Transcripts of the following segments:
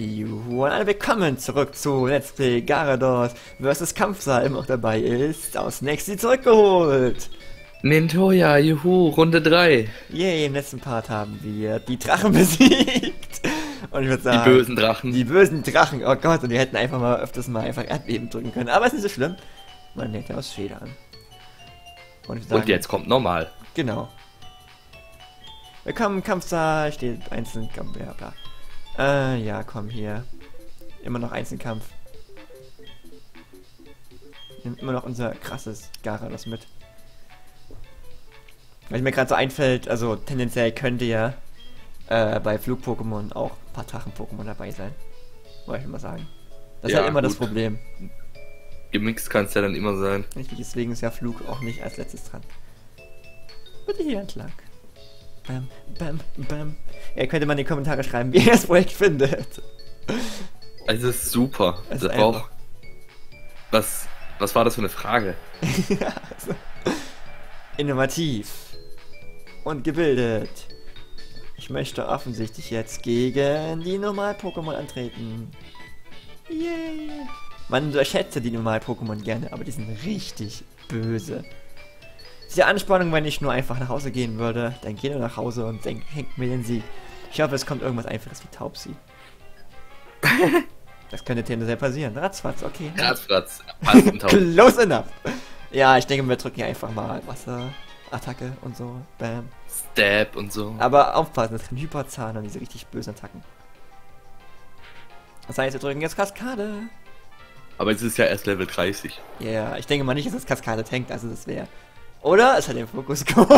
Juhu, und alle willkommen zurück zu Let's Play Garados vs. Kampfsaal immer noch dabei ist. Aus Nexi zurückgeholt. Nintoya, juhu, Runde 3. Yay, im letzten Part haben wir die Drachen besiegt. Und ich würde sagen. Die bösen Drachen. Die bösen Drachen, oh Gott, und wir hätten einfach mal öfters mal einfach Erdbeben drücken können. Aber ist nicht so schlimm. Man nennt ja aus Federn. Und, sagen, und jetzt kommt normal. Genau. Willkommen im Kampfsaal, steht einzeln, ja, bla. Äh, ja, komm hier. Immer noch Einzelkampf. Nimmt immer noch unser krasses Garados mit. Weil mir gerade so einfällt, also tendenziell könnte ja äh, bei Flug-Pokémon auch ein paar Drachen-Pokémon dabei sein. Wollte ich mal sagen. Das ja, ist halt immer gut. das Problem. Gemixt kann es ja dann immer sein. Richtig, deswegen ist ja Flug auch nicht als letztes dran. Bitte hier entlang. Bam, bam, bam. Ja, könnte man in die Kommentare schreiben, wie ihr das Projekt findet. Also, es ist super. Es ist auch, was, was war das für eine Frage? ja, also, innovativ und gebildet. Ich möchte offensichtlich jetzt gegen die Normal-Pokémon antreten. Yay! Man unterschätze die Normal-Pokémon gerne, aber die sind richtig böse. Diese Anspannung, wenn ich nur einfach nach Hause gehen würde, dann geht er nach Hause und denkt, hängt mir den Sieg. Ich hoffe, es kommt irgendwas einfaches wie Taubsi. das könnte tendenziell passieren. Ratzfatz, okay. Ratzfatz, Close enough. Ja, ich denke, wir drücken hier einfach mal Wasser, Attacke und so. Bam. Stab und so. Aber aufpassen, das kann Hyperzahn und diese richtig bösen Attacken. Das heißt, wir drücken jetzt Kaskade. Aber es ist ja erst Level 30. Ja, yeah, ich denke mal nicht, dass das Kaskade tankt, also das wäre oder? Es hat den Fokus geholt.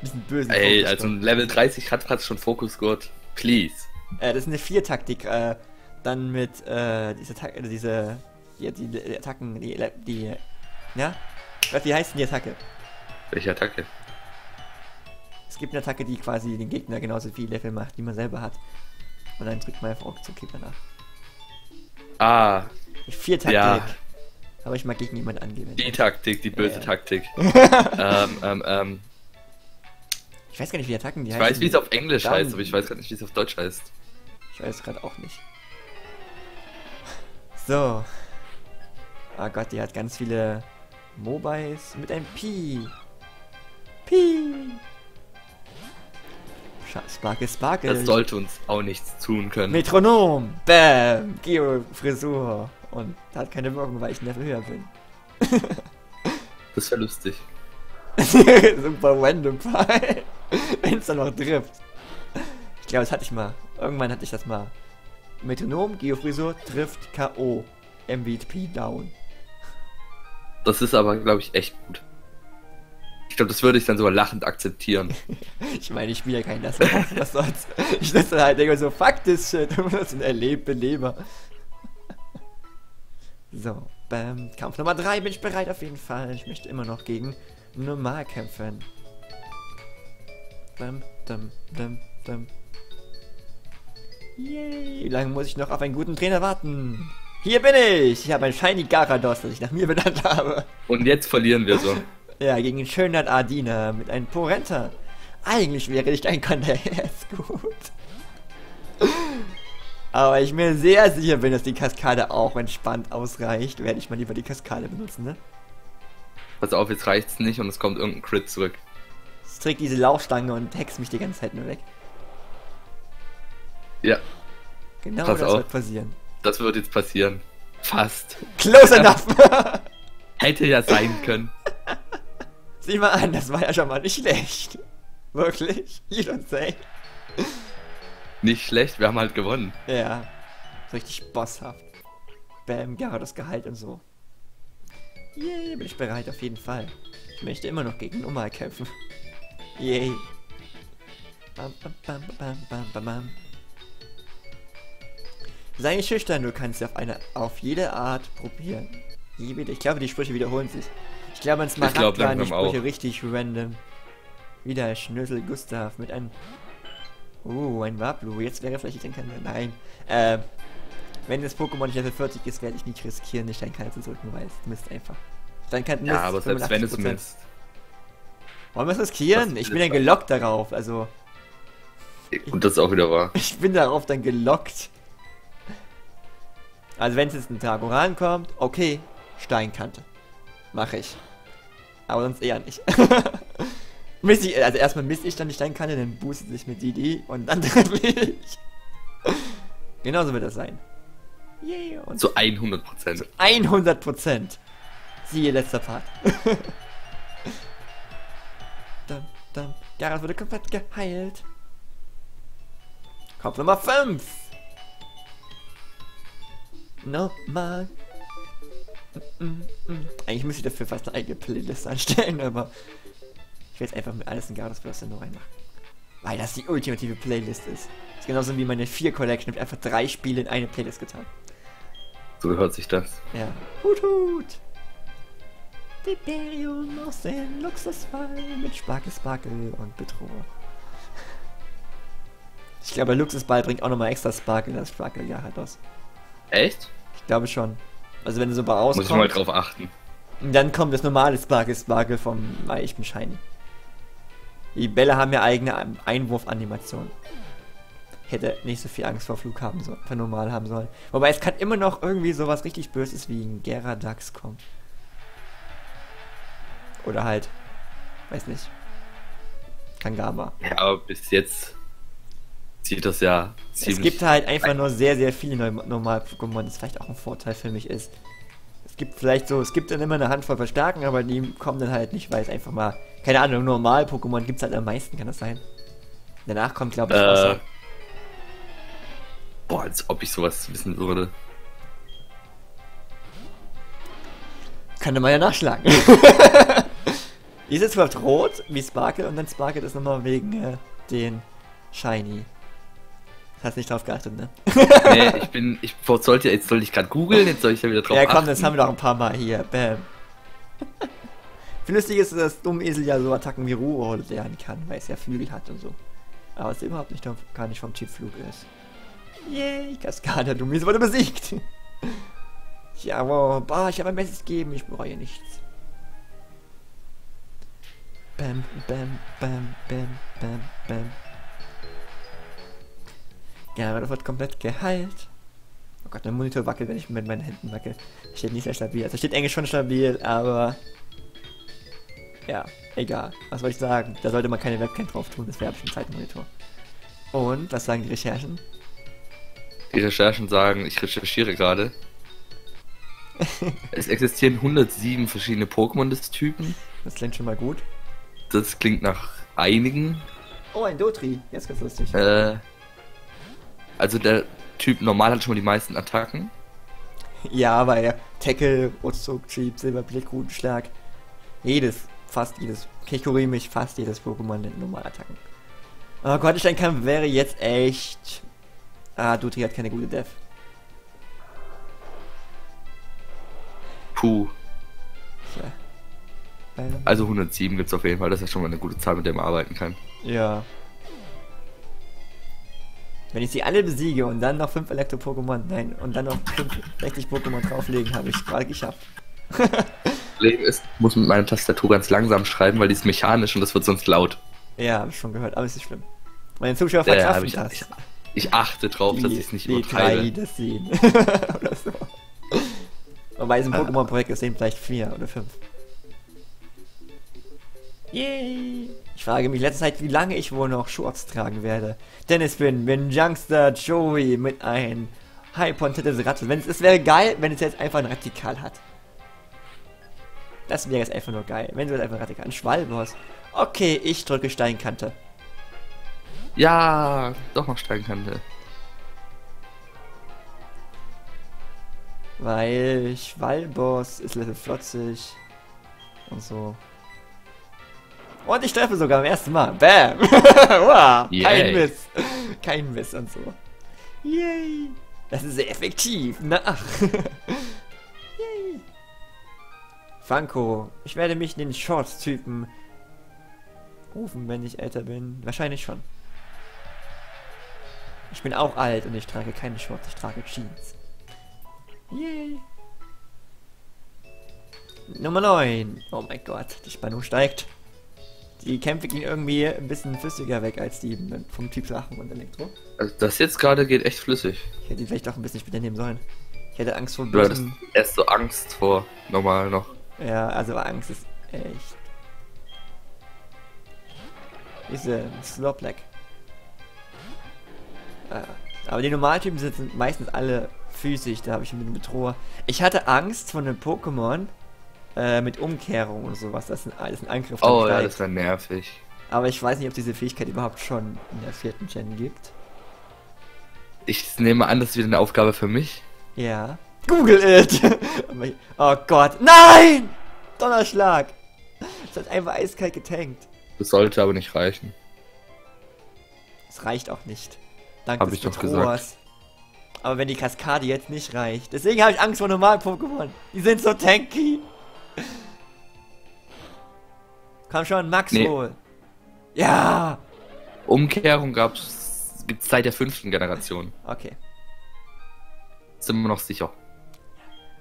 Bisschen böse. Ey, also ein Level 30 hat fast schon Fokus Gurt. Please. Äh, das ist eine 4-Taktik. Äh, dann mit äh, diese, Ta äh, diese die, die, die, Attacken, die, die, ja? Wie heißt denn die Attacke? Welche Attacke? Es gibt eine Attacke, die quasi den Gegner genauso viel Level macht, wie man selber hat. Und dann drückt man einfach Ruckzuck danach. Ah. Vier Taktik. Ja. Aber ich mag gegen niemanden angehen. Die Taktik, die böse ja. Taktik. ähm, ähm, ähm. Ich weiß gar nicht, wie Attacken die ich heißen. Ich weiß, wie es auf Englisch Dann... heißt, aber ich weiß gar nicht, wie es auf Deutsch heißt. Ich weiß gerade auch nicht. So. Oh Gott, die hat ganz viele Mobiles mit einem Pi. Pi. Sparkle, Sparkle. Das sollte uns auch nichts tun können. Metronom. Bam. Geo-Frisur. Und hat keine Wirkung, weil ich ein Level höher bin. das wäre lustig. Super random Fall. Wenn es dann noch trifft. Ich glaube, das hatte ich mal. Irgendwann hatte ich das mal. Metronom, Geofrisur, trifft K.O. MVP down. Das ist aber, glaube ich, echt gut. Ich glaube, das würde ich dann sogar lachend akzeptieren. ich meine, ich spiele ja kein Lassen. Was soll's? Ich sitze halt denke so, fuck this shit. Das ist ein Erlebbeleber. So, bam. Kampf Nummer 3 bin ich bereit auf jeden Fall. Ich möchte immer noch gegen normal kämpfen. Bam, dam, dam, dam. Yay, wie lange muss ich noch auf einen guten Trainer warten? Hier bin ich! Ich habe ein Shiny Garados, das ich nach mir benannt habe. Und jetzt verlieren wir so. ja, gegen Schönheit Ardina mit einem Porenta. Eigentlich wäre ich ein gut. Aber ich mir sehr sicher bin, dass die Kaskade auch entspannt ausreicht, werde ich mal lieber die Kaskade benutzen, ne? Pass auf, jetzt reicht's nicht und es kommt irgendein Crit zurück. Es trägt diese Lauchstange und hext mich die ganze Zeit nur weg. Ja. Genau Pass das auf. wird passieren. Das wird jetzt passieren. Fast. Close enough! Hätte ja sein können. Sieh mal an, das war ja schon mal nicht schlecht. Wirklich? You don't say. Nicht schlecht, wir haben halt gewonnen. Ja. Richtig bosshaft. Bam, das Gehalt und so. Yay, bin ich bereit auf jeden Fall. Ich möchte immer noch gegen Umar kämpfen. Yay. Bam, bam, bam, bam, bam, bam, bam. Sei nicht schüchtern, du kannst auf eine auf jede Art probieren. Ich glaube, die Sprüche wiederholen sich. Ich glaube, man Smaragd waren die Sprüche auch. richtig random. Wieder Schnüssel Gustav mit einem Oh, ein Wablu. Jetzt wäre vielleicht ein Kanal. Nein. Ähm, wenn das Pokémon nicht Level 40 ist, werde ich nicht riskieren, nicht dein Kanal zu drücken, weil es misst einfach. Dein Kanal Ja, aber selbst wenn es misst. Wollen wir es riskieren? Ich bin ja gelockt darauf, also. Und das ist auch wieder wahr. Ich bin darauf dann gelockt. Also wenn es jetzt ein Dragoran kommt, okay, Steinkante. Mache ich. Aber sonst eher nicht. miss ich, also erstmal miss ich dann die Steinkante, dann boostet sich mit Didi und dann treffe ich. Genauso wird das sein. Yeah, und zu 100 Prozent. Zu 100 Prozent. Siehe letzter Part. dum, dum. Gareth wurde komplett geheilt. Kopf Nummer 5. Nochmal. Mm, mm, mm. Eigentlich müsste ich dafür fast eine eigene Playlist anstellen, aber ich will jetzt einfach mit alles in Gareth Burst nur reinmachen. Weil das die ultimative Playlist ist. Das ist genauso wie meine 4 Collection. Ich habe einfach drei Spiele in eine Playlist getan. So hört sich das. Ja. Hut Hut! Tiberium aus dem Luxusfall mit Sparkel Sparkel und Betrug. Ich glaube, Luxusball bringt auch nochmal extra Sparkle in das Sparkle-Jahr halt aus. Echt? Ich glaube schon. Also wenn du so bei rauskommst... Muss ich mal drauf achten. Dann kommt das normale Sparkle Sparkle vom Weil ich bin Shiny. Die Bälle haben ja eigene Einwurfanimation. Hätte nicht so viel Angst vor Flug haben sollen, für normal haben sollen. Wobei es kann immer noch irgendwie sowas richtig Böses wie ein Geradax kommen. Oder halt, weiß nicht. Kangama. Ja, aber bis jetzt sieht das ja ziemlich. Es gibt halt einfach nur sehr, sehr viele Normal-Pokémon, das vielleicht auch ein Vorteil für mich ist. Es gibt vielleicht so, es gibt dann immer eine Handvoll Verstärken, aber die kommen dann halt nicht, weil es einfach mal, keine Ahnung, Normal-Pokémon gibt es halt am meisten, kann das sein? Danach kommt, glaube ich, äh, Wasser. Boah, als ob ich sowas wissen würde. Könnte man ja nachschlagen. die ist jetzt überhaupt rot, wie Sparkle, und dann Sparkle ist nochmal wegen äh, den Shiny. Hast nicht drauf geachtet, ne? nee, ich bin, ich sollte, jetzt soll ich gerade googeln, jetzt soll ich ja wieder drauf Ja komm, achten. das haben wir doch ein paar Mal hier, bam. Lustig ist, dass dumme Esel ja so Attacken wie Ruhe lernen kann, weil es ja Flügel hat und so. Aber es überhaupt nicht, gar nicht vom Typflug ist. Yay, Kaskade, du Mies wurde besiegt. ja, wow, bah, ich habe ein Bestes gegeben, ich bereue nichts. Bam, bam, bam, bam, bam, bam. Das wird komplett geheilt. Oh Gott, der Monitor wackelt, wenn ich mit meinen Händen wackel. Steht nicht sehr stabil. Also steht eigentlich schon stabil, aber... Ja, egal. Was soll ich sagen? Da sollte man keine Webcam drauf tun, das wäre bestimmt Zeitmonitor. Und, was sagen die Recherchen? Die Recherchen sagen, ich recherchiere gerade. es existieren 107 verschiedene Pokémon des Typen. Das klingt schon mal gut. Das klingt nach einigen. Oh, ein Dotri. Jetzt geht's lustig. Äh, also der Typ normal hat schon mal die meisten Attacken. Ja, weil Tackle, Rutschzug, Cheap, Silberblick, Rutenschlag. Jedes, fast jedes, mich fast jedes Pokémon nennt Normalattacken. Oh Gott, Kampf wäre jetzt echt Ah, Dutri hat keine gute Dev. Puh. Ja. Also 107 gibt es auf jeden Fall, das ist ja schon mal eine gute Zahl, mit der man arbeiten kann. Ja. Wenn ich sie alle besiege und dann noch 5 Elektro-Pokémon, nein, und dann noch 60 Pokémon drauflegen, habe ich es gerade geschafft. Problem ist, ich muss mit meiner Tastatur ganz langsam schreiben, weil die ist mechanisch und das wird sonst laut. Ja, habe ich schon gehört, aber es ist schlimm. Meine Zuschauer verkraften ja, das. Ich, ich achte drauf, die, dass ich es nicht die übertreibe. Die das sehen. oder so. Und bei diesem ah. Pokémon-Projekt ist eben vielleicht vier oder fünf. Yay! Ich frage mich letzte Zeit, wie lange ich wohl noch Shorts tragen werde. Dennis bin, bin Youngster Joey mit einem Hypontetives Rattel. Wenn es, es wäre geil, wenn es jetzt einfach ein Radikal hat. Das wäre jetzt einfach nur geil. Wenn du jetzt einfach ein Radikal. Ein Schwalboss. Okay, ich drücke Steinkante. Ja, doch noch Steinkante. Weil Schwalboss ist Level 40 und so. Und ich treffe sogar am ersten Mal. Bam! wow, kein Miss. Kein Miss und so. Yay! Das ist sehr effektiv. Na ach. Franco, ich werde mich in den Shorts-Typen rufen, wenn ich älter bin. Wahrscheinlich schon. Ich bin auch alt und ich trage keine Shorts, ich trage Jeans. Yay. Nummer 9. Oh mein Gott, die Spannung steigt. Die Kämpfe gingen irgendwie ein bisschen flüssiger weg als die vom Typ Sachen und Elektro. Also das jetzt gerade geht echt flüssig. Ich hätte ihn vielleicht auch ein bisschen später nehmen sollen. Ich hätte Angst vor bösen... Du erst so Angst vor normal noch. Ja, also Angst ist echt... Diese Slow Black. Ah, aber die Normaltypen sind meistens alle physisch, da habe ich mit dem Bedroher. Ich hatte Angst vor einem Pokémon äh, mit Umkehrung und sowas. Das ist ein, das ist ein Angriff. Oh ja, das war nervig. Aber ich weiß nicht, ob diese Fähigkeit überhaupt schon in der vierten Gen gibt. Ich nehme an, das ist wieder eine Aufgabe für mich. Ja. Google it! oh Gott. Nein! Donnerschlag! Das hat einfach eiskalt getankt. Das sollte aber nicht reichen. Es reicht auch nicht. Dank Hab des ich doch gesagt. Aber wenn die Kaskade jetzt nicht reicht. Deswegen habe ich Angst vor normalen Pokémon. Die sind so tanky. Komm schon, Max nee. hol. Ja! Umkehrung gab's gibt's seit der fünften Generation. Okay. Sind wir noch sicher.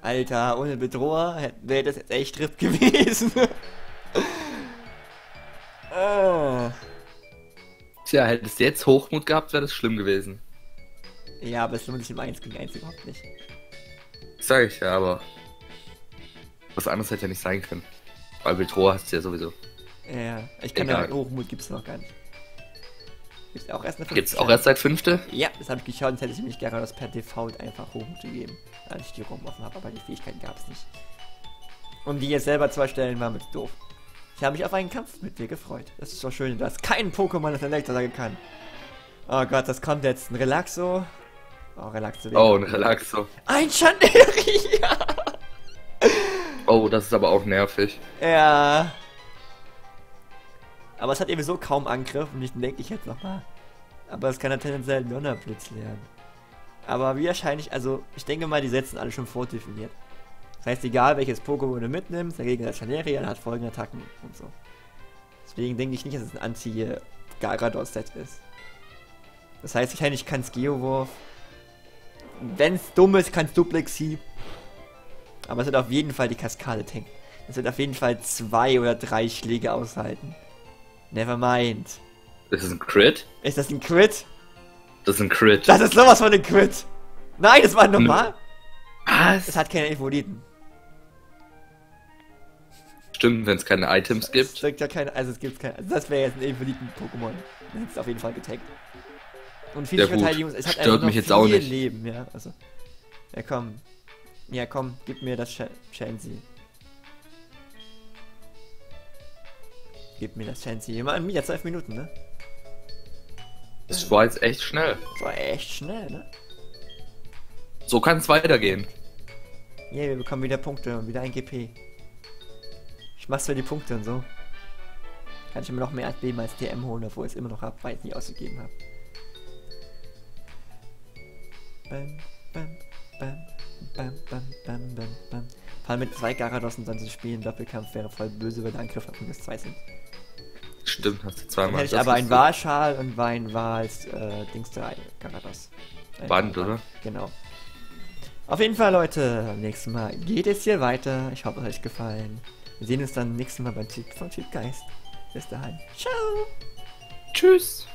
Alter, ohne Bedroher wäre das jetzt echt Ritt gewesen. oh. Tja, hättest du jetzt Hochmut gehabt, wäre das schlimm gewesen. Ja, aber es lohnt sich im 1 gegen 1 überhaupt nicht. sag ich ja, aber was anderes hätte ja nicht sein können. Weil Bedroher hast du ja sowieso. Ja, ich kann Egal. ja Hochmut gibt's noch gar nicht. Gibt's auch erst eine Gibt's auch erst seit fünfte? Ja, das habe ich geschaut, sonst hätte ich nämlich gerne das per Default einfach Hochmut gegeben, als ich die Rum offen habe, aber die Fähigkeiten gab's nicht. Und die jetzt selber zwei Stellen war mit doof. Ich habe mich auf einen Kampf mit dir gefreut. Das ist so schön, dass kein Pokémon das Elektrosage kann. Oh Gott, das kommt jetzt. Ein Relaxo. Oh, Relaxo. Oh, ein Relaxo. Ein Chanderia! oh, das ist aber auch nervig. Ja. Aber es hat eben so kaum Angriff und ich denke ich jetzt nochmal. Aber es kann ja tendenziell Donnerblitz lernen. Aber wie wahrscheinlich, also ich denke mal, die setzen alle schon vordefiniert. Das heißt, egal welches Pokémon du mitnimmst, der Gegner ist Chaneria, hat folgende Attacken und so. Deswegen denke ich nicht, dass es ein Anti-Garados-Set ist. Das heißt, wahrscheinlich kann es Geowurf. Wenn es dumm ist, kann es Duplexi. Aber es wird auf jeden Fall die Kaskade tanken. Es wird auf jeden Fall zwei oder drei Schläge aushalten. Never mind. Das ist ein Crit? Ist das ein Crit? Das ist ein Crit. Das ist sowas von ein Crit. Nein, das war normal. Was? Es hat keine Involiten. Stimmt, wenn es keine Items es gibt. Es ja keine, also es gibt keine. Also das wäre jetzt ein Involiten-Pokémon. Dann hätte es auf jeden Fall getaggt. Und viel ja, Verteidigung. Es hat Stört mich jetzt auch nicht. Leben, ja. Also. Ja, komm. Ja, komm, gib mir das Chansey. Gib mir das Fancy. Immer an mir, 12 Minuten, ne? Das war jetzt echt schnell. Das war echt schnell, ne? So kann es weitergehen. Yeah, wir bekommen wieder Punkte und wieder ein GP. Ich mach's für die Punkte und so. Kann ich mir noch mehr Leben als DM holen, obwohl ich es immer noch hab, weil ich nie ausgegeben habe. Bam, bam, bam, bam, bam, bam, bam, bam. Vor allem mit zwei Garados und dann zu spielen, Doppelkampf wäre voll böse, weil der Angriff von minus zwei sind. Stimmt, hast du zweimal. Dann hätte ich aber ein Wahlschal und ein Wahls äh, Dings 3 Garados. Band, oder? Genau. Auf jeden Fall, Leute, beim nächsten Mal geht es hier weiter. Ich hoffe, es euch gefallen. Wir sehen uns dann nächstes Mal beim Typ von Typ Geist. Bis dahin. Ciao. Tschüss.